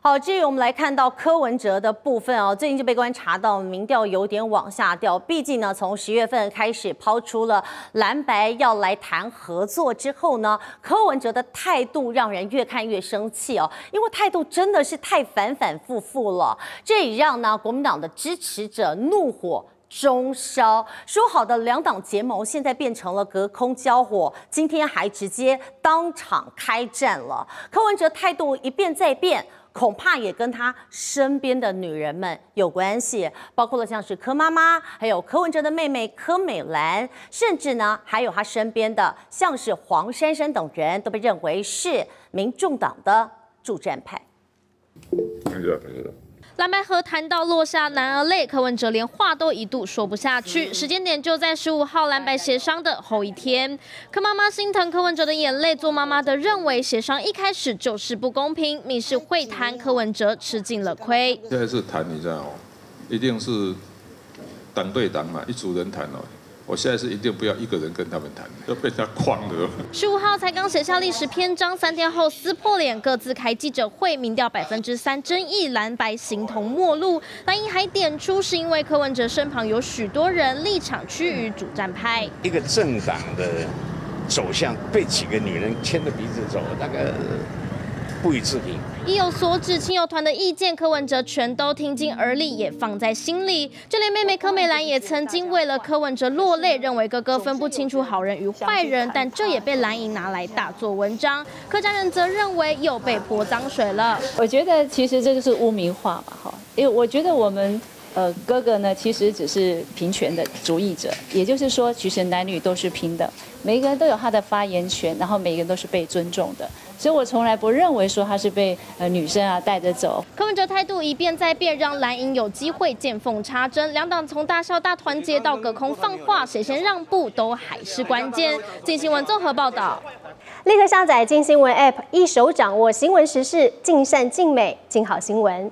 好，至于我们来看到柯文哲的部分哦，最近就被观察到民调有点往下掉。毕竟呢，从十月份开始抛出了蓝白要来谈合作之后呢，柯文哲的态度让人越看越生气哦，因为态度真的是太反反复复了，这也让呢国民党的支持者怒火。中烧，说好的两党结盟，现在变成了隔空交火。今天还直接当场开战了。柯文哲态度一变再变，恐怕也跟他身边的女人们有关系，包括了像是柯妈妈，还有柯文哲的妹妹柯美兰，甚至呢还有他身边的像是黄珊珊等人，都被认为是民众党的助战派。蓝白河谈到落下男儿泪，柯文哲连话都一度说不下去。时间点就在十五号蓝白协商的后一天，柯妈妈心疼柯文哲的眼泪，做妈妈的认为协商一开始就是不公平，密室会谈柯文哲吃尽了亏。现在是谈，你知道哦，一定是党对党嘛，一组人谈哦。我现在是一定不要一个人跟他们谈，要被他框了。十五号才刚写下历史篇章，三天后撕破脸，各自开记者会，民调百分之三，争议蓝白形同陌路。蓝营还点出，是因为柯文哲身旁有许多人立场趋于主战派。一个政党的走向被几个女人牵着鼻子走，大概。不予置评。意有所指，亲友团的意见，柯文哲全都听进耳里，也放在心里。就连妹妹柯美兰也曾经为了柯文哲落泪，认为哥哥分不清楚好人与坏人，但这也被蓝营拿来大做文章。柯家人则认为又被泼脏水了。我觉得其实这就是污名化嘛，哈，因为我觉得我们。呃，哥哥呢，其实只是平权的主义者，也就是说，其实男女都是平等，每一个人都有他的发言权，然后每一个人都是被尊重的，所以我从来不认为说他是被呃女生啊带着走。柯文哲态度一变再变，让蓝营有机会见缝插针，两党从大笑大团结到隔空放话，谁先让步都还是关键。金新闻综合报道，立刻下载金新闻 App，一手掌握新闻时事，尽善尽美，尽好新闻。